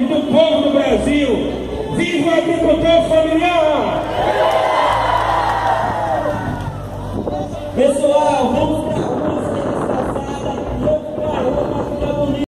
e do povo do Brasil. Viva o agricultor familiar! Pessoal,